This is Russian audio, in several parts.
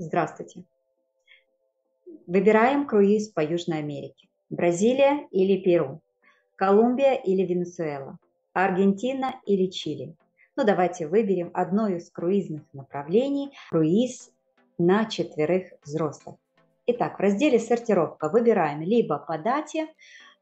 Здравствуйте! Выбираем круиз по Южной Америке. Бразилия или Перу, Колумбия или Венесуэла, Аргентина или Чили. Ну давайте выберем одно из круизных направлений, круиз на четверых взрослых. Итак, в разделе «Сортировка» выбираем либо по дате,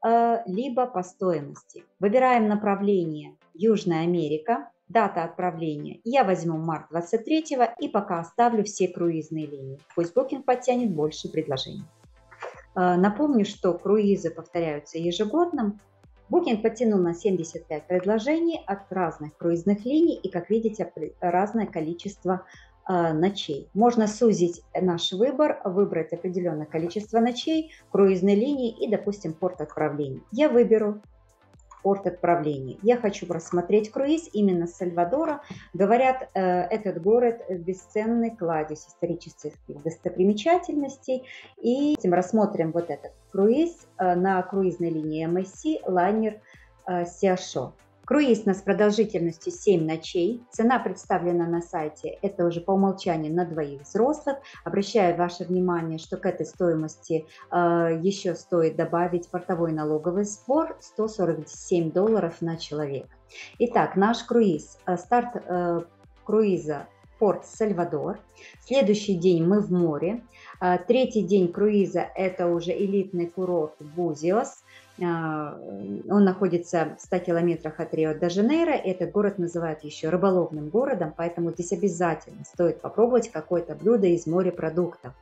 э, либо по стоимости. Выбираем направление Южная Америка, Дата отправления. Я возьму март 23 и пока оставлю все круизные линии. Пусть Booking подтянет больше предложений. Э, напомню, что круизы повторяются ежегодно. Booking подтянул на 75 предложений от разных круизных линий и, как видите, разное количество э, ночей. Можно сузить наш выбор, выбрать определенное количество ночей, круизной линии и, допустим, порт отправления. Я выберу порт отправления. Я хочу просмотреть круиз именно с Сальвадора. Говорят, э, этот город бесценный кладезь исторических достопримечательностей. И рассмотрим вот этот круиз э, на круизной линии MSC лайнер э, Сиашо. Круиз нас продолжительностью 7 ночей. Цена представлена на сайте. Это уже по умолчанию на двоих взрослых. Обращаю ваше внимание, что к этой стоимости э, еще стоит добавить портовой налоговый сбор 147 долларов на человека. Итак, наш круиз. Э, старт э, круиза порт Сальвадор. Следующий день мы в море. Э, третий день круиза это уже элитный курорт Бузиос. А, он находится в 100 километрах от Рио-де-Жанейро. Этот город называют еще рыболовным городом, поэтому здесь обязательно стоит попробовать какое-то блюдо из морепродуктов.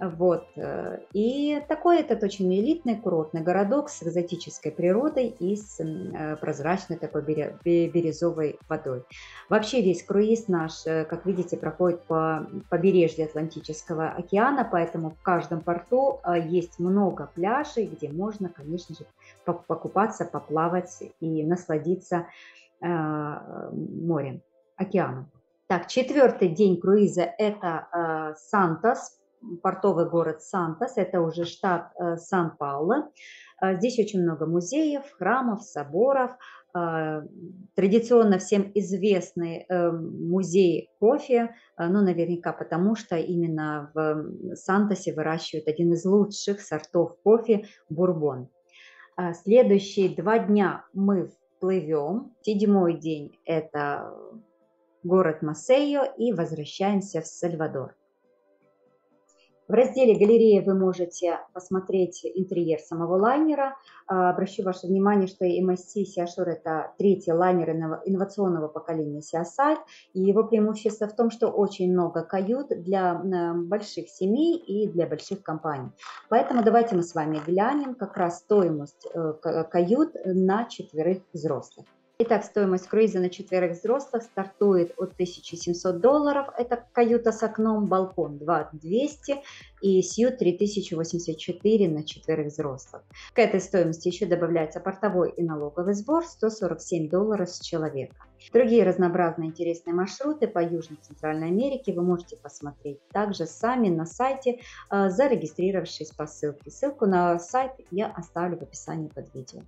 Вот. Э, и такой этот очень элитный курортный городок с экзотической природой и с э, прозрачной такой бирюзовой водой. Вообще весь круиз наш, э, как видите, проходит по побережью Атлантического океана, поэтому в каждом порту есть много пляжей, где можно, конечно же, покупаться, поплавать и насладиться морем, океаном. Так, четвертый день круиза – это Сантос, портовый город Сантос, это уже штат э, Сан-Пауло. Э, здесь очень много музеев, храмов, соборов. Э, традиционно всем известный музей кофе, ну, наверняка потому, что именно в Сантосе выращивают один из лучших сортов кофе – бурбон. Следующие два дня мы плывем. Седьмой день – это город Масейо и возвращаемся в Сальвадор. В разделе «Галерея» вы можете посмотреть интерьер самого лайнера. А, обращу ваше внимание, что MSC Сиашур – это третий лайнер инновационного поколения Сиасайт. И его преимущество в том, что очень много кают для больших семей и для больших компаний. Поэтому давайте мы с вами глянем как раз стоимость э, кают на четверых взрослых. Итак, стоимость круиза на четверых взрослых стартует от 1700 долларов. Это каюта с окном, балкон 2200 и сьют 3084 на четверых взрослых. К этой стоимости еще добавляется портовой и налоговый сбор 147 долларов с человека. Другие разнообразные интересные маршруты по Южной Центральной Америке вы можете посмотреть также сами на сайте, э, зарегистрировавшись по ссылке. Ссылку на сайт я оставлю в описании под видео.